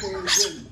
Хороший день.